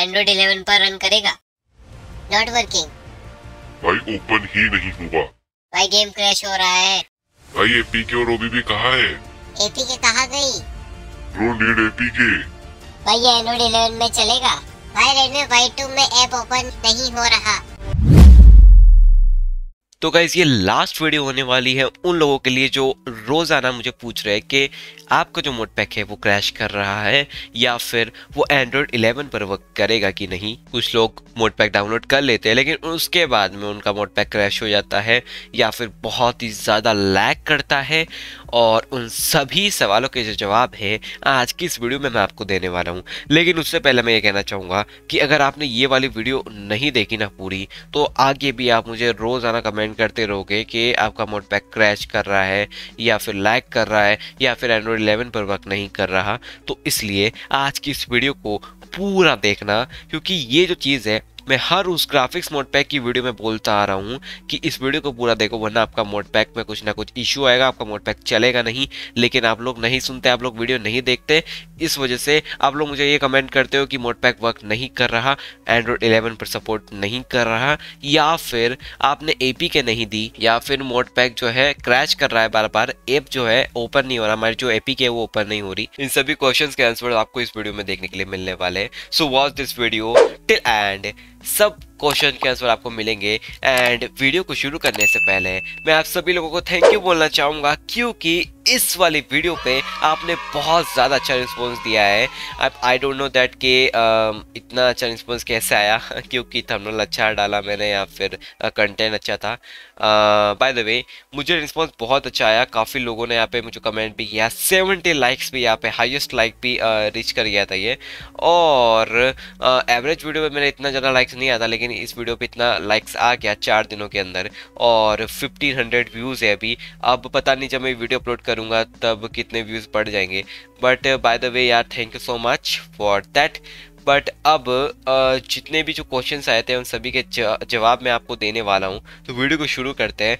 Android 11 पर run करेगा। Not working भाई ओपन ही नहीं हुआ। भाई गेम क्रैश हो रहा है। भाई एपी के और ओबीबी कहाँ है? एपी के कहा गई? ब्रो नीड एपी के भाई ये एंड्रॉइड 11 में चलेगा। भाई रेडमी वाई टू में ऐप ओपन नहीं हो रहा। तो गाइज़ ये लास्ट वीडियो होने वाली है उन लोगों के लिए जो रोज़ाना मुझे पूछ रहे हैं कि आपका जो मोड पैक है, वो क्रैश कर रहा है या फिर वो एंड्रॉयड 11 पर वर्क करेगा कि नहीं? कुछ लोग मोड पैक डाउनलोड कर लेते हैं, लेकिन उसके बाद में उनका मोड पैक क्रैश हो जाता है या फिर बहुत ही ज़्यादा लैग करता है। और उन सभी सवालों के जो जवाब है, आज की इस वीडियो में मैं आपको देने वाला हूँ। लेकिन उससे पहले मैं ये कहना चाहूँगा कि अगर आपने ये वाली वीडियो नहीं देखी ना पूरी तो आगे भी आप मुझे रोज़ाना कमेंट करते रहोगे कि आपका मोड पैक क्रैश कर रहा है, या फिर लैग कर रहा है, या फिर एंड्रॉयड 11 पर वर्क नहीं कर रहा तो इसलिए आज की इस वीडियो को पूरा देखना, क्योंकि ये जो चीज़ है मैं हर उस ग्राफिक्स मोड पैक की वीडियो में बोलता आ रहा हूँ कि इस वीडियो को पूरा देखो, वरना आपका मोड पैक में कुछ ना कुछ इशू आएगा, आपका मोड पैक चलेगा नहीं। लेकिन आप लोग नहीं सुनते, आप लोग वीडियो नहीं देखते, इस वजह से आप लोग मुझे ये कमेंट करते हो कि मोड पैक वर्क नहीं कर रहा एंड्रॉयड 11 पर सपोर्ट नहीं कर रहा, या फिर आपने ए के नहीं दी, या फिर मोड पैक जो है क्रैश कर रहा है बार बार ऐप जो है ओपन नहीं हो रहा, हमारी जो ए के वो ओपन नहीं हो रही। इन सभी क्वेश्चन के आंसर आपको इस वीडियो में देखने के लिए मिलने वाले हैं। So watch this video till end सब क्वेश्चन के आंसर आपको मिलेंगे। एंड वीडियो को शुरू करने से पहले मैं आप सभी लोगों को थैंक यू बोलना चाहूँगा, क्योंकि इस वाली वीडियो पे आपने बहुत ज़्यादा अच्छा रिस्पॉन्स दिया है। आई डोंट नो दैट कि इतना अच्छा रिस्पॉन्स कैसे आया, क्योंकि थंबनेल अच्छा डाला मैंने या फिर कंटेंट अच्छा था। बाय द वे मुझे रिस्पॉन्स बहुत अच्छा आया। काफ़ी लोगों ने यहाँ पे मुझे कमेंट भी किया। सेवेंटी लाइक्स भी यहाँ पे हाईएस्ट लाइक भी रीच कर गया था ये। और एवरेज वीडियो में मैंने इतना ज़्यादा लाइक्स नहीं आता, लेकिन इस वीडियो पे इतना लाइक्स आ गया चार दिनों के अंदर और फिफ्टीन हंड्रेड व्यूज़ है अभी। अब पता नहीं जब मैं वीडियो अपलोड करूँगा तब कितने व्यूज़ बढ़ जाएँगे। बट बाय द वे यार thank you so much for that but अब जितने भी जो क्वेश्चंस आए थे उन सभी के जवाब मैं आपको देने वाला हूँ। तो वीडियो को शुरू करते हैं।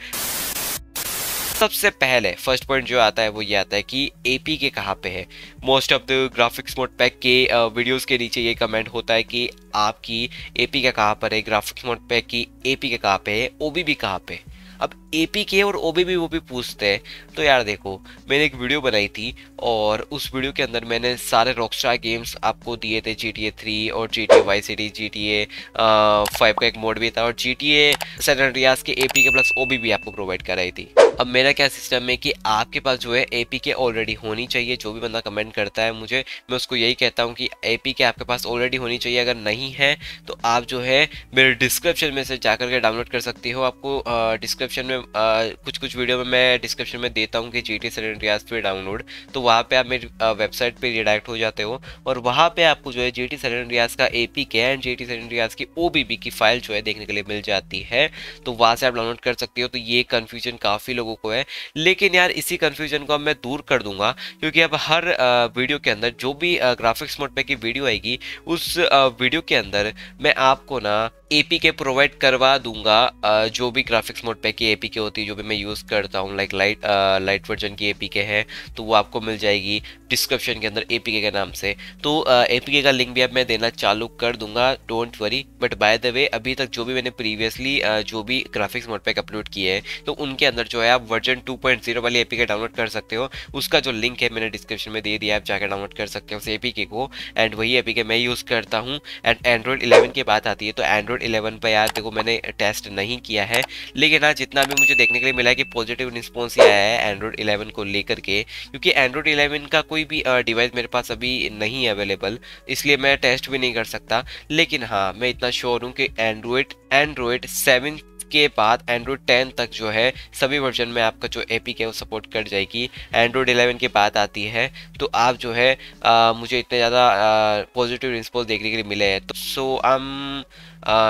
सबसे पहले फ़र्स्ट पॉइंट जो आता है वो ये आता है कि एपी के कहाँ पे है? Most of the graphics mod pack के वीडियोस के नीचे ये कमेंट होता है कि आपकी एपी का कहाँ पर है? ग्राफिक्स मोड पैक की ए पी का कहाँ पे है? ओ बी भी कहाँ पे अब ए पी के और ओ बी भी वो भी पूछते हैं। तो यार देखो, मैंने एक वीडियो बनाई थी और उस वीडियो के अंदर मैंने सारे रॉकस्टार गेम्स आपको दिए थे जी टी ए थ्री और G T A Y C D G T A five का एक मोड भी था और जी टी ए सेवन रियाज के A P K plus O B भी आपको प्रोवाइड कराई थी। अब मेरा क्या सिस्टम है कि आपके पास जो है ए पी के ऑलरेडी होनी चाहिए, जो भी बंदा कमेंट करता है मुझे, मैं उसको यही कहता हूँ कि ए पी के आपके पास ऑलरेडी होनी चाहिए, अगर नहीं है तो आप जो है मेरे डिस्क्रिप्शन में से जाकर के डाउनलोड कर सकती हो। आपको डिस्क्रिप्शन में आ, कुछ कुछ वीडियो में मैं डिस्क्रिप्शन में देता हूँ कि जी टी रियाज पे डाउनलोड तो वहाँ पे आप मेरी वेबसाइट पे रिडायरेक्ट हो जाते हो और वहाँ पे आपको जो है जी टी रियाज का A P K and G T Riyaz की ओ बी बी की फ़ाइल जो है देखने के लिए मिल जाती है तो वहाँ से आप डाउनलोड कर सकते हो तो ये कन्फ्यूज़न काफ़ी लोगों को है। लेकिन यार इसी कन्फ्यूज़न को अब मैं दूर कर दूँगा क्योंकि अब हर वीडियो के अंदर जो भी ग्राफिक्स मोड पे की वीडियो आएगी उस वीडियो के अंदर मैं आपको ना ए पी के प्रोवाइड करवा दूँगा जो भी ग्राफिक्स मोड पे की ए के होती है, जो भी मैं यूज़ करता हूँ लाइक लाइट लाइट वर्जन की ए है तो वो आपको मिल जाएगी डिस्क्रिप्शन के अंदर ए के नाम से। तो ए का लिंक भी अब मैं देना चालू कर दूँगा don't worry but by the way अभी तक जो भी मैंने प्रीवियसली जो भी ग्राफिक्स मोड पैक अपलोड किए हैं तो उनके अंदर जो है आप वर्जन 2.0 वाली ए डाउनलोड कर सकते हो। उसका जो लिंक है, मैंने डिस्क्रिप्शन में दे दिया आप जाकर डाउनलोड कर सकते हो उस ए को। एंड वही ए मैं यूज़ करता हूँ। एंड एंड्रॉयड इलेवन की बात आती है तो एंड्रॉयड इलेवन पर यार देखो मैंने टेस्ट नहीं किया है। लेकिन हाँ जितना भी मुझे देखने के लिए मिला है कि पॉजिटिव रिस्पॉन्स ही आया है एंड्रॉयड इलेवन को लेकर के क्योंकि एंड्रॉयड इलेवन का कोई भी डिवाइस मेरे पास अभी नहीं है अवेलेबल इसलिए मैं टेस्ट भी नहीं कर सकता। लेकिन हाँ मैं इतना श्योर हूँ कि एंड्रॉयड एंड्रॉयड सेवन के बाद एंड्रॉयड 10 तक जो है सभी वर्जन में आपका जो ए है वो सपोर्ट कर जाएगी। एंड्रॉयड 11 के बाद आती है तो आप जो है आ, मुझे इतने ज़्यादा पॉजिटिव रिस्पॉन्स देखने के लिए मिले हैं। तो so I am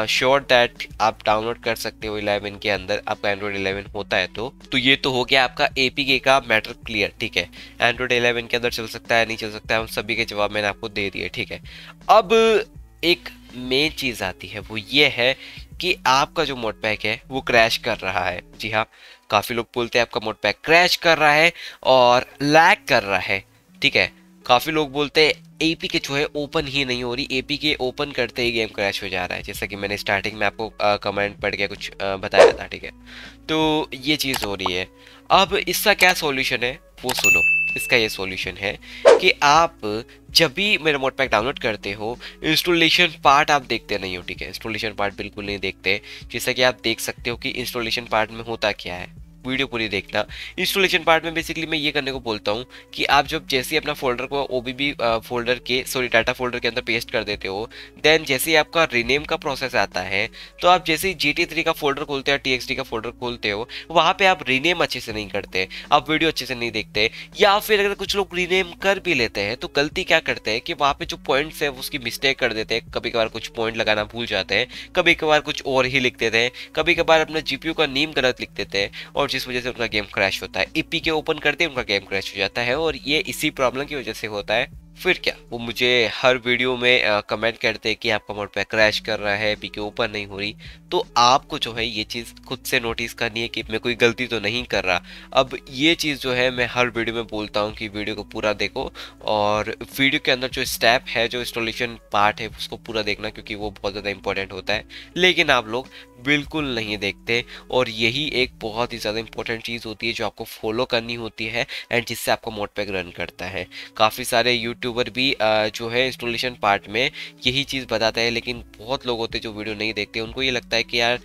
sure that आप डाउनलोड कर सकते हो 11 के अंदर, आपका एंड्रॉयड 11 होता है तो। तो ये तो हो गया आपका ए के मैटर क्लियर ठीक है? एंड्रॉयड 11 के अंदर चल सकता है, नहीं चल सकता है, उन सभी के जवाब मैंने आपको दे दिए, ठीक है? अब एक मेन चीज़ आती है, वो ये है कि आपका जो मोड पैक है, वो क्रैश कर रहा है। जी हाँ काफ़ी लोग बोलते हैं आपका मोड पैक क्रैश कर रहा है और लैग कर रहा है, ठीक है? काफ़ी लोग बोलते हैं एपी के जो है ओपन ही नहीं हो रही। एपी के ओपन करते ही गेम क्रैश हो जा रहा है। जैसा कि मैंने स्टार्टिंग में आपको कमेंट पढ़ के कुछ आ, बताया था ठीक है? तो ये चीज़ हो रही है। अब इसका क्या सॉल्यूशन है? वो सुनो। इसका ये सॉल्यूशन है कि आप जब भी मेरा मोड पैक डाउनलोड करते हो इंस्टॉलेशन पार्ट आप देखते नहीं हो ठीक है? इंस्टॉलेशन पार्ट बिल्कुल नहीं देखते। जैसा कि आप देख सकते हो कि इंस्टॉलेशन पार्ट में होता क्या है? वीडियो पूरी देखना। इंस्टॉलेशन पार्ट में बेसिकली मैं ये करने को बोलता हूँ कि आप जब जैसे अपना फोल्डर को ओबीबी फोल्डर के सॉरी डाटा फोल्डर के अंदर पेस्ट कर देते हो देन जैसे ही आपका रिनेम का प्रोसेस आता है तो आप जैसे ही जी टी का फोल्डर खोलते हो टी का फोल्डर खोलते हो, वहाँ पर आप रिनेम अच्छे से नहीं करते, आप वीडियो अच्छे से नहीं देखते, या फिर अगर कुछ लोग रिनेम कर भी लेते हैं तो गलती क्या करते हैं कि वहाँ पे जो पॉइंट्स है, उसकी मिस्टेक कर देते हैं कभी कभार कुछ पॉइंट लगाना भूल जाते हैं कभी कभार कुछ और ही लिख देते हैं कभी कभार अपना जीपीयू का नीम गलत लिख देते हैं, और जिस वजह से उनका गेम क्रैश होता है। ईपी के ओपन करते ही उनका गेम क्रैश हो जाता है और ये इसी प्रॉब्लम की वजह से होता है। फिर क्या? वो मुझे हर वीडियो में कमेंट करते हैं कि आपका मोड पे क्रैश कर रहा है पीके ओपन नहीं हो रही। तो आपको जो है ये चीज़ खुद से नोटिस करनी है कि मैं कोई गलती तो नहीं कर रहा। अब ये चीज़ जो है मैं हर वीडियो में बोलता हूँ कि वीडियो को पूरा देखो और वीडियो के अंदर जो स्टेप है, जो इंस्टॉलेशन पार्ट है, उसको पूरा देखना क्योंकि वो बहुत ज़्यादा इंपॉर्टेंट होता है। लेकिन आप लोग बिल्कुल नहीं देखते और यही एक बहुत ही ज़्यादा इंपॉर्टेंट चीज़ होती है जो आपको फॉलो करनी होती है एंड जिससे आपका मोड पैक रन करता है। काफ़ी सारे यूट्यूबर भी जो है इंस्टॉलेशन पार्ट में यही चीज़ बताता है, लेकिन बहुत लोग होते जो वीडियो नहीं देखते, उनको ये लगता है कि यार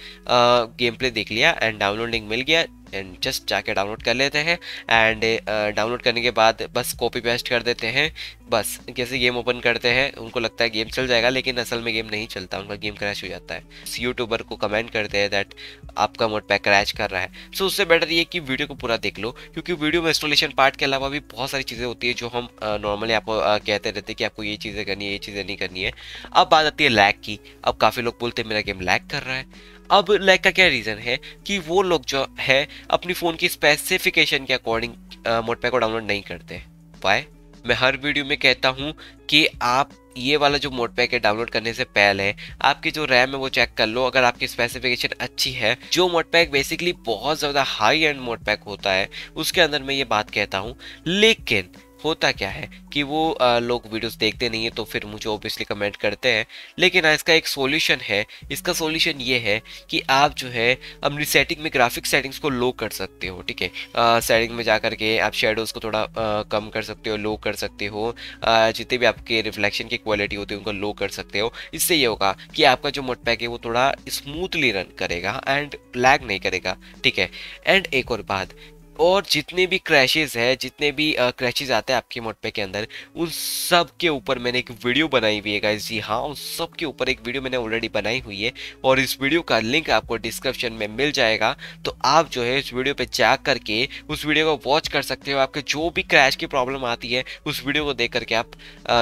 गेम प्ले देख लिया एंड डाउनलोडिंग मिल गया। एंड जस्ट जाके डाउनलोड कर लेते हैं एंड डाउनलोड uh, करने के बाद बस कॉपी पेस्ट कर देते हैं बस कैसे गेम ओपन करते हैं उनको लगता है गेम चल जाएगा लेकिन असल में गेम नहीं चलता उनका गेम क्रैश हो जाता है। यूट्यूबर को कमेंट करते हैं दैट आपका मोड पैक क्रैश कर रहा है। सो so, उससे बेटर ये कि वीडियो को पूरा देख लो क्योंकि वीडियो में इंस्टॉलेशन पार्ट के अलावा भी बहुत सारी चीज़ें होती है जो हम नॉर्मली uh, आपको uh, कहते रहते हैं कि आपको ये चीज़ें करनी है ये चीज़ें नहीं करनी है। अब बात आती है लैग की अब काफ़ी लोग बोलते हैं मेरा गेम लैग कर रहा है। अब लैग का क्या रीज़न है कि वो लोग जो है, अपनी फ़ोन की स्पेसिफिकेशन के अकॉर्डिंग मोटपैक को डाउनलोड नहीं करते? वाई मैं हर वीडियो में कहता हूँ कि आप ये वाला जो मोड पैक है डाउनलोड करने से पहले आपकी जो रैम है वो चेक कर लो। अगर आपकी स्पेसिफिकेशन अच्छी है, जो मोड पैक बेसिकली बहुत ज़्यादा हाई एंड मोड पैक होता है, उसके अंदर मैं ये बात कहता हूँ। लेकिन होता क्या है कि वो आ, लोग वीडियोस देखते नहीं है तो फिर मुझे ऑब्वियसली कमेंट करते हैं। लेकिन इसका एक सॉल्यूशन है। इसका सॉल्यूशन ये है कि आप जो है अपनी सेटिंग में ग्राफिक सेटिंग्स को लो कर सकते हो ठीक है? सेटिंग में जा करके आप शेडोज़ को थोड़ा आ, कम कर सकते हो लो कर सकते हो। जितने भी आपके रिफ्लेक्शन की क्वालिटी होती है उनको लो कर सकते हो। इससे ये होगा कि आपका जो मोड पैक है वो थोड़ा स्मूथली रन करेगा एंड लैग नहीं करेगा ठीक है? एंड एक और बात और जितने भी क्रैशेस है, जितने भी क्रैशेस आते हैं आपके मोटपे के अंदर, उन सब के ऊपर मैंने एक वीडियो बनाई हुई है जी हाँ उन सब के ऊपर एक वीडियो मैंने ऑलरेडी बनाई हुई है और इस वीडियो का लिंक आपको डिस्क्रिप्शन में मिल जाएगा। तो आप जो है, इस वीडियो पे जा करके, उस वीडियो को वॉच कर सकते हो। आपके जो भी क्रैश की प्रॉब्लम आती है, उस वीडियो को देख करके आप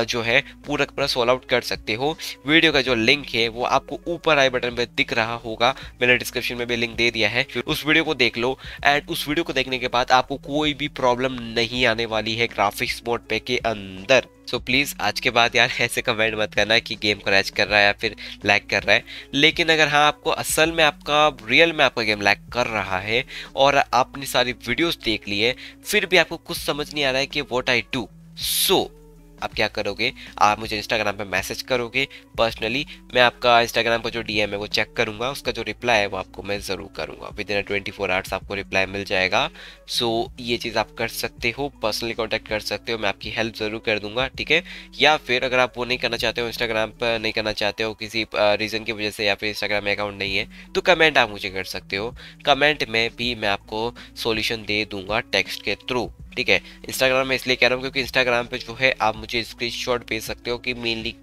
जो है, पूरा पूरा सॉल्व आउट कर सकते हो। वीडियो का जो लिंक है, वो आपको ऊपर आई बटन पर दिख रहा होगा। मैंने डिस्क्रिप्शन में भी लिंक दे दिया है। उस वीडियो को देख लो एंड उस वीडियो को देखने के बाद आपको कोई भी प्रॉब्लम नहीं आने वाली है ग्राफिक्स मोड पे के अंदर। सो so प्लीज़ आज के बाद यार ऐसे कमेंट मत करना कि गेम क्रैच कर रहा है या फिर लैग कर रहा है। लेकिन अगर हाँ आपको असल में आपका रियल में आपका गेम लैग कर रहा है और आपने सारी वीडियोस देख ली है, फिर भी आपको कुछ समझ नहीं आ रहा है कि वॉट आई डू सो आप क्या करोगे? आप मुझे इंस्टाग्राम पर मैसेज करोगे। पर्सनली मैं आपका इंस्टाग्राम का जो डीएम है वो चेक करूँगा। उसका जो रिप्लाई है वो आपको मैं ज़रूर करूँगा। Within twenty four hours आपको रिप्लाई मिल जाएगा। सो so, ये चीज़ आप कर सकते हो। पर्सनली कॉन्टैक्ट कर सकते हो। मैं आपकी हेल्प ज़रूर कर दूँगा ठीक है? या फिर अगर आप वो नहीं करना चाहते हो इंस्टाग्राम पर नहीं करना चाहते हो किसी रीज़न की वजह से या फिर इंस्टाग्राम में अकाउंट नहीं है तो कमेंट आप मुझे कर सकते हो। कमेंट में भी मैं आपको सोल्यूशन दे दूँगा टेक्स्ट के थ्रू ठीक है इंस्टाग्राम में इसलिए कह रहा हूँ क्योंकि इंस्टाग्राम पे जो है, आप मुझे स्क्रीन भेज सकते हो कि मेनली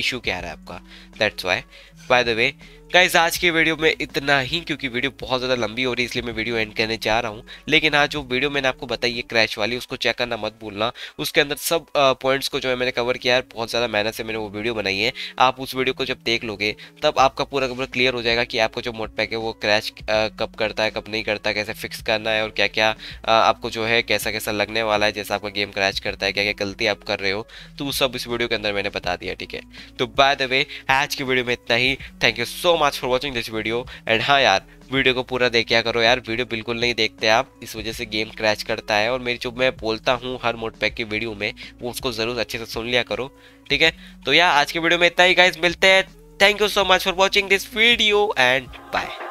इशू क्या रहा है आपका। That's why by the way guys आज के वीडियो में इतना ही, क्योंकि वीडियो बहुत ज़्यादा लंबी हो रही है, इसलिए मैं वीडियो एंड करने जा रहा हूँ। लेकिन आज जो वीडियो मैंने आपको बताई है क्रैश वाली, उसको चेक करना मत भूलना। उसके अंदर सब पॉइंट्स को जो है मैंने कवर किया है, बहुत ज़्यादा मेहनत से मैंने वो वीडियो बनाई है। आप उस वीडियो को जब देख लोगे, तब आपका पूरा पूरा क्लियर हो जाएगा कि आपको जो मोड पैक है, वो क्रैश कब करता है, कब नहीं करता कैसे फिक्स करना है और क्या क्या आपको जो है कैसा कैसा लगने वाला है, जैसा आपका गेम क्रैश करता है क्या क्या गलती आप कर रहे हो तो वो सब इस वीडियो के अंदर मैंने बता दिया, ठीक है? तो बाय द वे आज की वीडियो में इतना ही। Thank you so much for watching this video and हाँ यार वीडियो को पूरा देख करो यार वीडियो बिल्कुल नहीं देखते आप। इस वजह से गेम क्रैच करता है और मेरी जो मैं बोलता हूँ हर मोड पैक की वीडियो में, वो उसको ज़रूर अच्छे से सुन लिया करो। ठीक है? तो यार, आज के वीडियो में इतना ही गाइज़ मिलते हैं। Thank you so much for watching this video and bye